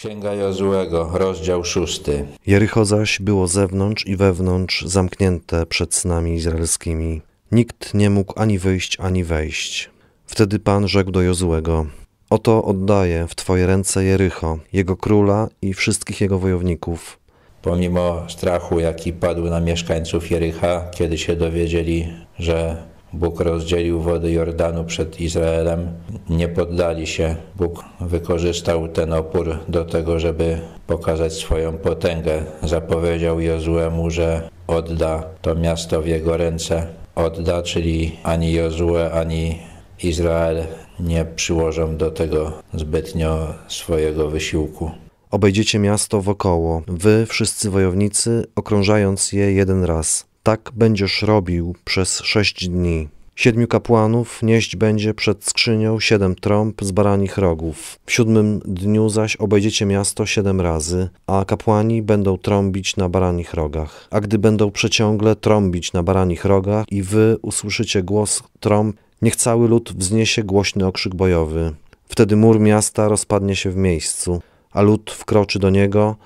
Księga Jozułego, rozdział szósty. Jericho zaś było zewnątrz i wewnątrz zamknięte przed snami izraelskimi. Nikt nie mógł ani wyjść, ani wejść. Wtedy Pan rzekł do Jozułego: Oto oddaję w Twoje ręce Jericho, jego króla i wszystkich jego wojowników. Pomimo strachu, jaki padł na mieszkańców Jericha, kiedy się dowiedzieli, że Bóg rozdzielił wody Jordanu przed Izraelem, nie poddali się. Bóg wykorzystał ten opór do tego, żeby pokazać swoją potęgę. Zapowiedział Jozuemu, że odda to miasto w jego ręce. Odda, czyli ani Jozue, ani Izrael nie przyłożą do tego zbytnio swojego wysiłku. Obejdziecie miasto wokoło, wy wszyscy wojownicy, okrążając je jeden raz. Tak będziesz robił przez sześć dni. Siedmiu kapłanów nieść będzie przed skrzynią siedem trąb z baranich rogów. W siódmym dniu zaś obejdziecie miasto siedem razy, a kapłani będą trąbić na baranich rogach. A gdy będą przeciągle trąbić na baranich rogach i wy usłyszycie głos trąb, niech cały lud wzniesie głośny okrzyk bojowy. Wtedy mur miasta rozpadnie się w miejscu, a lud wkroczy do niego,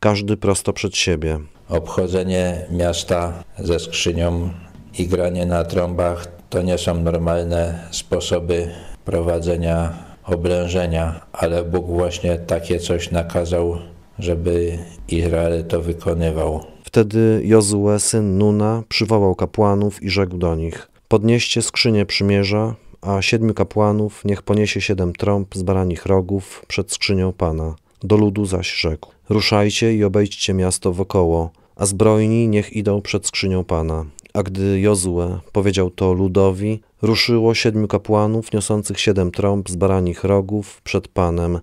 każdy prosto przed siebie. Obchodzenie miasta ze skrzynią i granie na trąbach to nie są normalne sposoby prowadzenia oblężenia, ale Bóg właśnie takie coś nakazał, żeby Izrael to wykonywał. Wtedy Jozue, syn Nuna, przywołał kapłanów i rzekł do nich: Podnieście skrzynię przymierza, a siedmiu kapłanów niech poniesie siedem trąb z baranich rogów przed skrzynią Pana. Do ludu zaś rzekł: Ruszajcie i obejdźcie miasto wokoło, a zbrojni niech idą przed skrzynią Pana. A gdy Jozue powiedział to ludowi, ruszyło siedmiu kapłanów niosących siedem trąb z baranich rogów przed Panem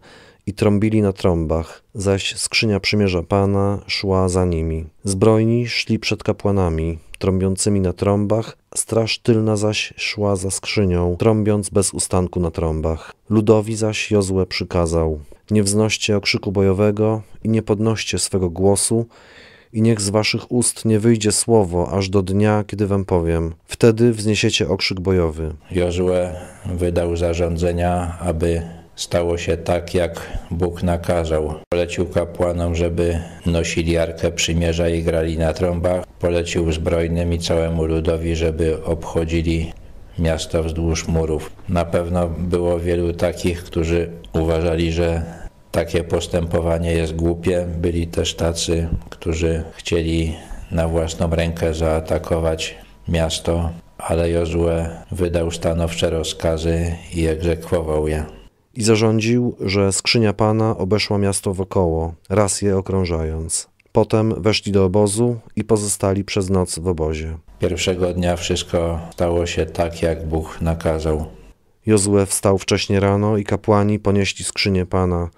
i trąbili na trąbach, zaś skrzynia przymierza Pana szła za nimi. Zbrojni szli przed kapłanami, trąbiącymi na trąbach, straż tylna zaś szła za skrzynią, trąbiąc bez ustanku na trąbach. Ludowi zaś Jozue przykazał, nie wznoście okrzyku bojowego i nie podnoście swego głosu, i niech z waszych ust nie wyjdzie słowo aż do dnia, kiedy wam powiem. Wtedy wzniesiecie okrzyk bojowy. Jozue wydał zarządzenia, aby stało się tak, jak Bóg nakazał. Polecił kapłanom, żeby nosili Arkę Przymierza i grali na trąbach. Polecił zbrojnym i całemu ludowi, żeby obchodzili miasto wzdłuż murów. Na pewno było wielu takich, którzy uważali, że takie postępowanie jest głupie. Byli też tacy, którzy chcieli na własną rękę zaatakować miasto, ale Jozue wydał stanowcze rozkazy i egzekwował je. I zarządził, że skrzynia Pana obeszła miasto wokoło, raz je okrążając. Potem weszli do obozu i pozostali przez noc w obozie. Pierwszego dnia wszystko stało się tak, jak Bóg nakazał. Jozue wstał wcześnie rano i kapłani ponieśli skrzynię Pana,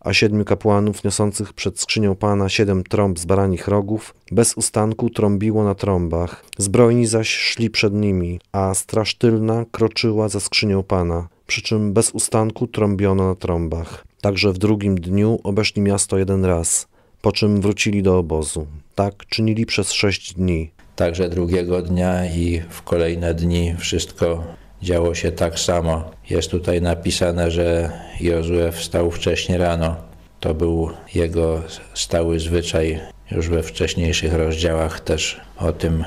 a siedmiu kapłanów niosących przed skrzynią Pana siedem trąb z baranich rogów bez ustanku trąbiło na trąbach. Zbrojni zaś szli przed nimi, a straż tylna kroczyła za skrzynią Pana, przy czym bez ustanku trąbiono na trąbach. Także w drugim dniu obeszli miasto jeden raz, po czym wrócili do obozu. Tak czynili przez sześć dni. Także drugiego dnia i w kolejne dni wszystko działo się tak samo. Jest tutaj napisane, że Jozue wstał wcześnie rano. To był jego stały zwyczaj. Już we wcześniejszych rozdziałach też o tym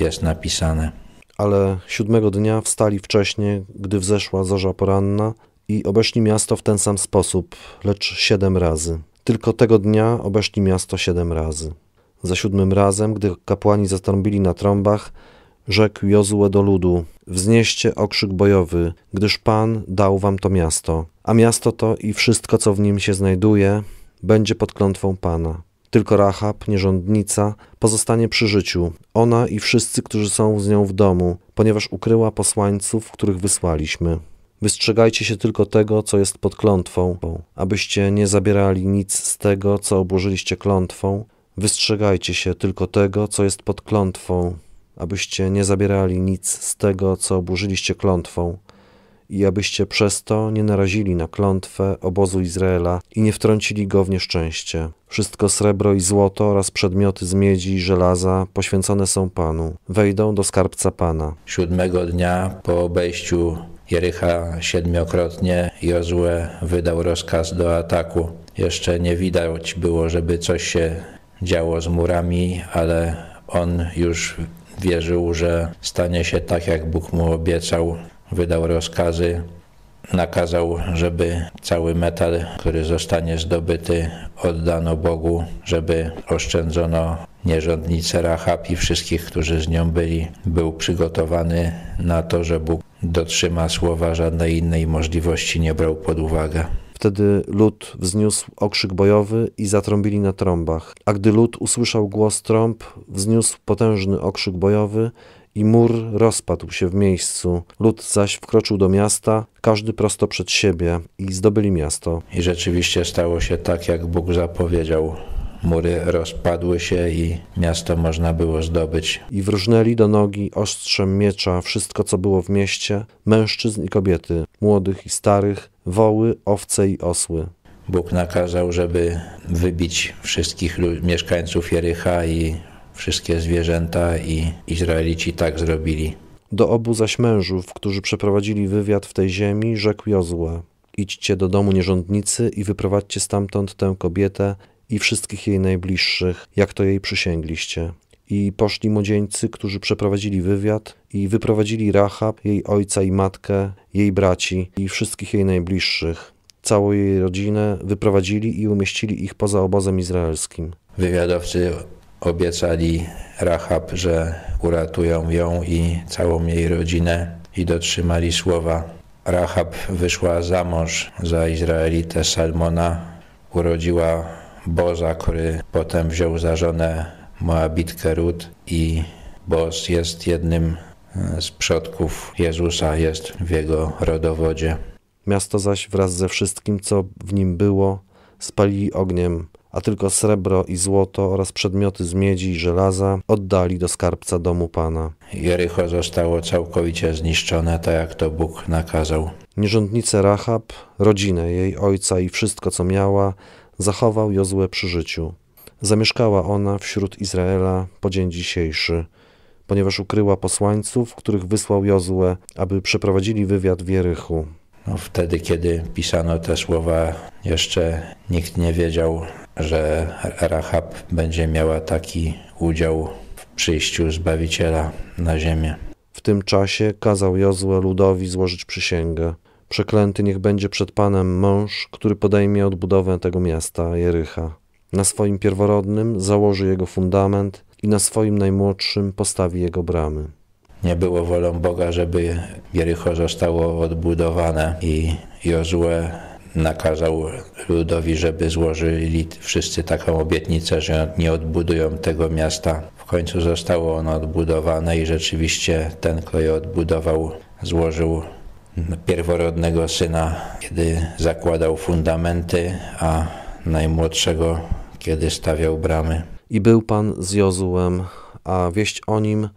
jest napisane. Ale siódmego dnia wstali wcześnie, gdy wzeszła zorza poranna i obeszli miasto w ten sam sposób, lecz siedem razy. Tylko tego dnia obeszli miasto siedem razy. Za siódmym razem, gdy kapłani zatrąbili na trąbach, rzekł Jozue do ludu: Wznieście okrzyk bojowy, gdyż Pan dał wam to miasto, a miasto to i wszystko, co w nim się znajduje, będzie pod klątwą Pana. Tylko Rahab, nierządnica, pozostanie przy życiu, ona i wszyscy, którzy są z nią w domu, ponieważ ukryła posłańców, których wysłaliśmy. Wystrzegajcie się tylko tego, co jest pod klątwą, abyście nie zabierali nic z tego, co obłożyliście klątwą. Wystrzegajcie się tylko tego, co jest pod klątwą, abyście nie zabierali nic z tego, co oburzyliście klątwą, i abyście przez to nie narazili na klątwę obozu Izraela i nie wtrącili go w nieszczęście. Wszystko srebro i złoto oraz przedmioty z miedzi i żelaza poświęcone są Panu. Wejdą do skarbca Pana. Siódmego dnia po obejściu Jericha siedmiokrotnie Jozue wydał rozkaz do ataku. Jeszcze nie widać było, żeby coś się działo z murami, ale on już wierzył, że stanie się tak, jak Bóg mu obiecał. Wydał rozkazy, nakazał, żeby cały metal, który zostanie zdobyty, oddano Bogu, żeby oszczędzono nierządnicę Rahab i wszystkich, którzy z nią byli. Był przygotowany na to, że Bóg dotrzyma słowa, żadnej innej możliwości nie brał pod uwagę. Wtedy lud wzniósł okrzyk bojowy i zatrąbili na trąbach. A gdy lud usłyszał głos trąb, wzniósł potężny okrzyk bojowy i mur rozpadł się w miejscu. Lud zaś wkroczył do miasta, każdy prosto przed siebie i zdobyli miasto. I rzeczywiście stało się tak, jak Bóg zapowiedział. Mury rozpadły się i miasto można było zdobyć. I wróżnęli do nogi ostrzem miecza wszystko, co było w mieście, mężczyzn i kobiety, młodych i starych, woły, owce i osły. Bóg nakazał, żeby wybić wszystkich mieszkańców Jericha i wszystkie zwierzęta i Izraelici tak zrobili. Do obu zaś mężów, którzy przeprowadzili wywiad w tej ziemi, rzekł Jozue: Idźcie do domu nierządnicy i wyprowadźcie stamtąd tę kobietę i wszystkich jej najbliższych, jak to jej przysięgliście. I poszli młodzieńcy, którzy przeprowadzili wywiad i wyprowadzili Rahab, jej ojca i matkę, jej braci i wszystkich jej najbliższych. Całą jej rodzinę wyprowadzili i umieścili ich poza obozem izraelskim. Wywiadowcy obiecali Rahab, że uratują ją i całą jej rodzinę i dotrzymali słowa. Rahab wyszła za mąż za Izraelitę Salmona, urodziła Boza, który potem wziął za żonę Moabitkę Rut i Boz jest jednym z przodków Jezusa, jest w jego rodowodzie. Miasto zaś wraz ze wszystkim, co w nim było, spalili ogniem, a tylko srebro i złoto oraz przedmioty z miedzi i żelaza oddali do skarbca domu Pana. Jericho zostało całkowicie zniszczone, tak jak to Bóg nakazał. Nierządnicę Rahab, rodzinę jej ojca i wszystko, co miała, zachował Jozue przy życiu. Zamieszkała ona wśród Izraela po dzień dzisiejszy, ponieważ ukryła posłańców, których wysłał Jozue, aby przeprowadzili wywiad w Jerychu. No, wtedy, kiedy pisano te słowa, jeszcze nikt nie wiedział, że Rahab będzie miała taki udział w przyjściu Zbawiciela na ziemię. W tym czasie kazał Jozue ludowi złożyć przysięgę. Przeklęty niech będzie przed Panem mąż, który podejmie odbudowę tego miasta, Jerycha. Na swoim pierworodnym założy jego fundament i na swoim najmłodszym postawi jego bramy. Nie było wolą Boga, żeby Jericho zostało odbudowane i Jozue nakazał ludowi, żeby złożyli wszyscy taką obietnicę, że nie odbudują tego miasta. W końcu zostało ono odbudowane i rzeczywiście ten, kto je odbudował, złożył pierworodnego syna, kiedy zakładał fundamenty, a najmłodszego, kiedy stawiał bramy. I był Pan z Jozułem, a wieść o nim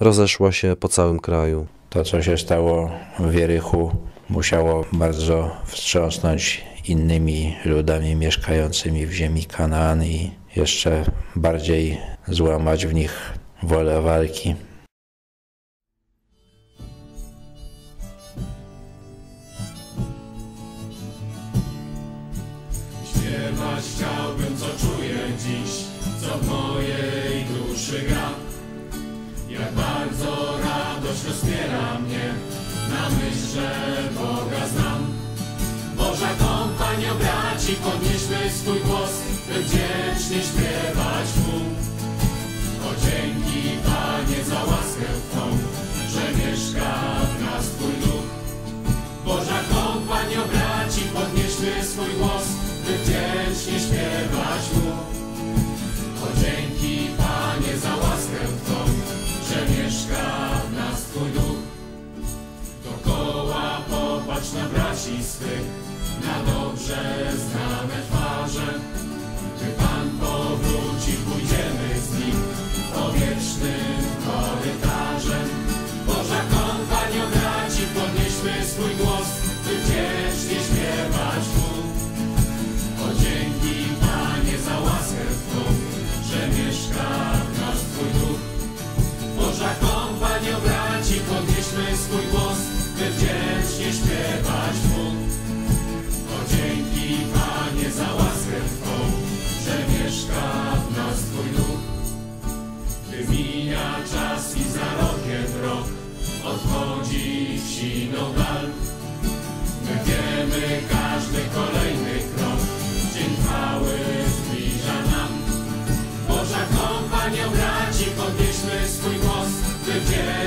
rozeszła się po całym kraju. To, co się stało w Jerychu, musiało bardzo wstrząsnąć innymi ludami mieszkającymi w ziemi Kanaan i jeszcze bardziej złamać w nich wolę walki. Na Boga znam. Boża kompanio braci, podnieśmy swój głos,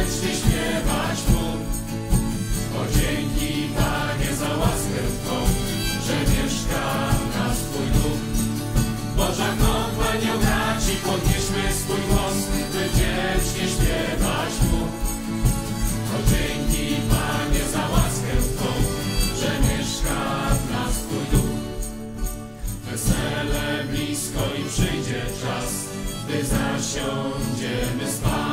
wdzięcznie śpiewać Mu O dzięki Panie za łaskę Twą Że mieszka nas Twój duch Boża kompania braci Podnieśmy swój głos By wdzięcznie śpiewać Mu o dzięki Panie za łaskę Twą, że mieszka nas Twój duch. Wesele blisko i przyjdzie czas, gdy zasiądziemy spać.